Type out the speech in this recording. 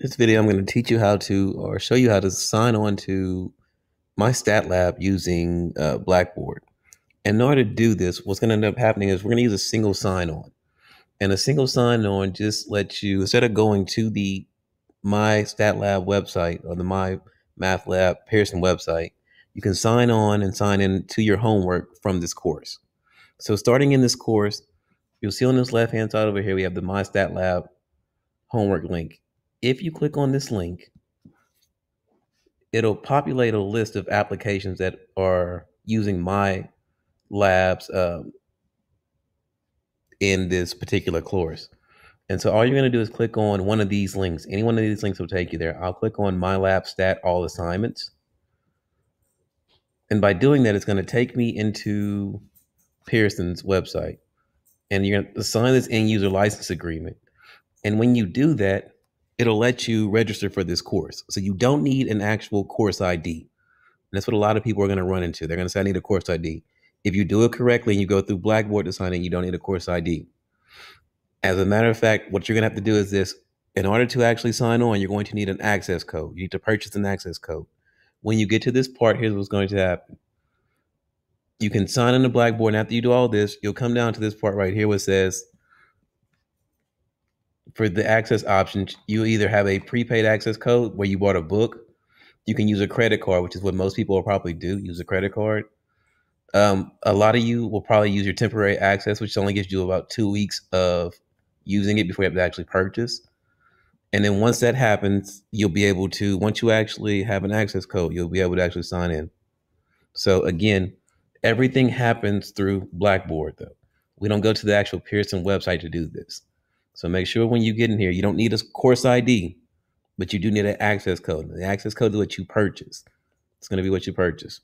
This video, I'm going to teach you how to, or show you how to sign on to my stat lab using uh, Blackboard. And in order to do this, what's going to end up happening is we're going to use a single sign on. And a single sign on just lets you, instead of going to the My Stat Lab website or the My Math Lab Pearson website, you can sign on and sign in to your homework from this course. So starting in this course, you'll see on this left hand side over here, we have the My Stat Lab homework link if you click on this link, it'll populate a list of applications that are using my labs um, in this particular course. And so all you're going to do is click on one of these links. Any one of these links will take you there. I'll click on My Lab Stat All Assignments. And by doing that, it's going to take me into Pearson's website. And you're going to sign this end user license agreement. And when you do that, it'll let you register for this course. So you don't need an actual course ID. And that's what a lot of people are going to run into. They're going to say, I need a course ID. If you do it correctly and you go through Blackboard to sign in, you don't need a course ID. As a matter of fact, what you're going to have to do is this. In order to actually sign on, you're going to need an access code. You need to purchase an access code. When you get to this part, here's what's going to happen. You can sign in the Blackboard, and after you do all this, you'll come down to this part right here where it says for the access options, you either have a prepaid access code where you bought a book. You can use a credit card, which is what most people will probably do. Use a credit card. Um, a lot of you will probably use your temporary access, which only gives you about two weeks of using it before you have to actually purchase. And then once that happens, you'll be able to, once you actually have an access code, you'll be able to actually sign in. So again, everything happens through Blackboard though. We don't go to the actual Pearson website to do this. So make sure when you get in here, you don't need a course ID, but you do need an access code. The access code is what you purchase. It's going to be what you purchase.